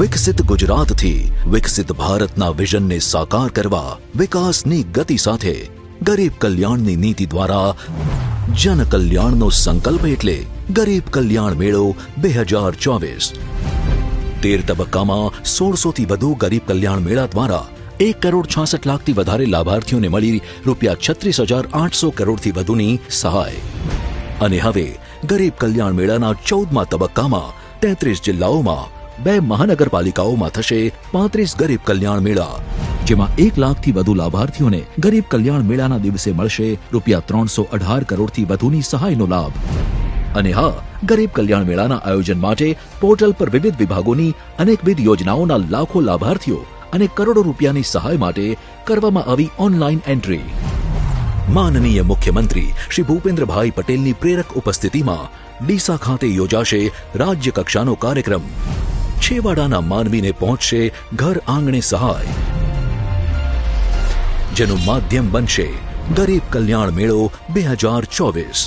વિકસિત ગુજરાતથી, વિકસિત ભારતના વિઝનને સાકાર કરવા વિકાસની ગતિ સાથે ગરીબ કલ્યાણની નીતિ દ્વારા જન કલ્યાણનો સંકલ્પ એટલે ગરીબ કલ્યાણ મેળો બે હજાર ચોવીસ. તેર તબક્કામાં સોળસોથી વધુ ગરીબ કલ્યાણ મેળા દ્વારા એક કરોડ છાસઠ લાખથી વધારે લાભાર્થીઓને મળી રૂપિયા છત્રીસ હજાર આઠસો કરોડથી વધુની સહાય. અને હવે ગરીબ કલ્યાણ મેળાના ચૌદમા તબક્કામાં તેત્રીસ જિલ્લાઓમાં બે મહાનગરપાલિકાઓમાં થશે પાંત્રીસ ગરીબ કલ્યાણ મેળા, જેમાં એક લાખથી વધુ લાભાર્થીઓને ગરીબ કલ્યાણ મેળાના દિવસે મળશે રૂપિયા ત્રણસો અઢાર કરોડથી વધુની સહાયનો લાભ. અને હા, ગરીબ કલ્યાણ મેળાના આયોજન માટે પોર્ટલ પર વિવિધ વિભાગોની અનેકવિધ યોજનાઓના લાખો લાભાર્થીઓ અને કરોડો રૂપિયાની સહાય માટે કરવામાં આવી ઓનલાઈન એન્ટ્રી. માનનીય મુખ્યમંત્રી શ્રી ભૂપેન્દ્રભાઈ પટેલની પ્રેરક ઉપસ્થિતિમાં ડીસા ખાતે યોજાશે રાજ્ય કક્ષાનો કાર્યક્રમ. છેવાડાના માનવીને પહોંચશે ઘર આંગણે સહાય. જેનું માધ્યમ બનશે ગરીબ કલ્યાણ મેળો બે હજાર ચોવીસ.